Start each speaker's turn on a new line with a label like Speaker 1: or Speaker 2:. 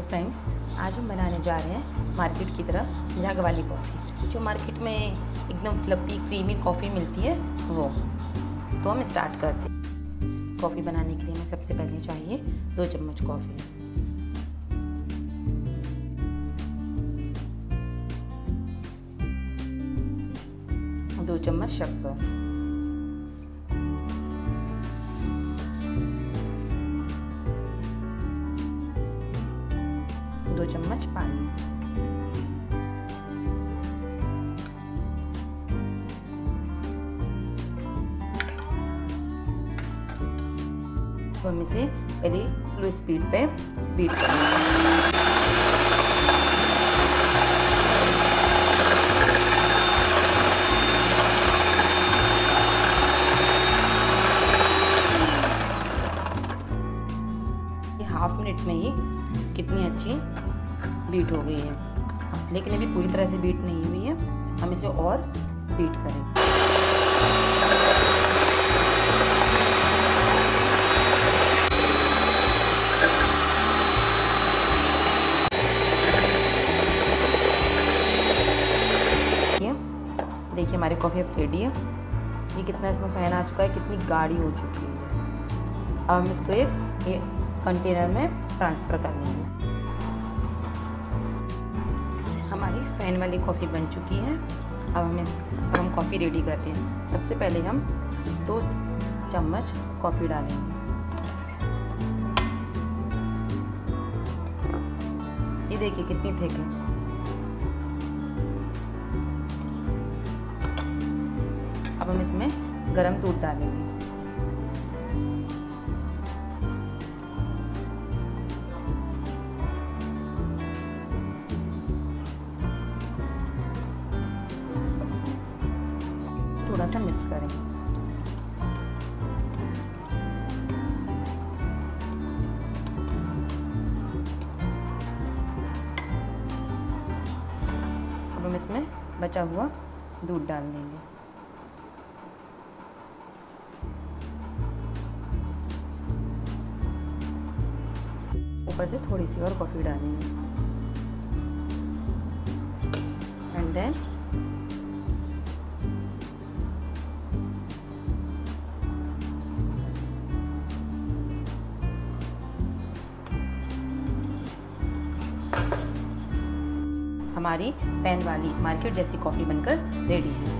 Speaker 1: Hello friends, आज हम बनाने जा रहे हैं मार्केट की तरह जग वाली कॉफ़ी। जो मार्केट में एकदम फ्लपी क्रीमी कॉफ़ी मिलती है, वो। तो हम स्टार्ट करते हैं। कॉफ़ी बनाने के लिए हमें सबसे पहले चाहिए दो चम्मच कॉफ़ी दो चम्मच शक्कर। दो चम्मच पानी। हम इसे पहले स्लो स्पीड पे बीट करेंगे। हाफ़ मिनट में ही कितनी अच्छी बीट हो गई है। लेकिन अभी पूरी तरह से बीट नहीं हुई है। हम इसे और बीट करें। देखिए हमारी कॉफ़ी अब रेडी है। ये कितना इसमें फ़ैन आ चुका है, कितनी गाढ़ी हो चुकी है। अब हम इसको एक, ये कंटेनर में ट्रांसफ़र कर लेंगे। हमारी फ़ैन वाली कॉफ़ी बन चुकी है। अब हम अब हम कॉफ़ी रेडी करते हैं। सबसे पहले हम दो चम्मच कॉफ़ी डालेंगे। ये देखिए कितनी थिक है। अब हम इसमें गरम दूध डालेंगे। थोड़ा सा मिक्स करें अब हम इसमें बचा हुआ दूध डाल देंगे। ऊपर से थोड़ी सी और कॉफ़ी डालेंगे। एंड देन हमारी पैन वाली मार्केट जैसी कॉफ़ी बनकर रेडी है।